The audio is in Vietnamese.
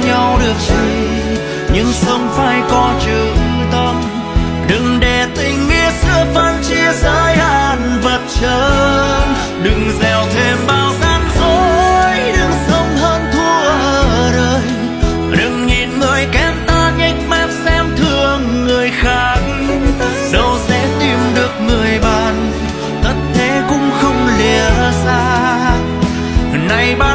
cho nhau được gì, nhưng sống phải có chữ tâm. Đừng để tình nghĩa xưa phân chia giới hạn vật chất đừng gieo thêm bao gian dối, đừng sống hơn thua đời. Đừng nhìn người kém ta, nhếch mép xem thương người khác. Dẫu sẽ tìm được người bạn, tất thế cũng không lìa xa. Này bao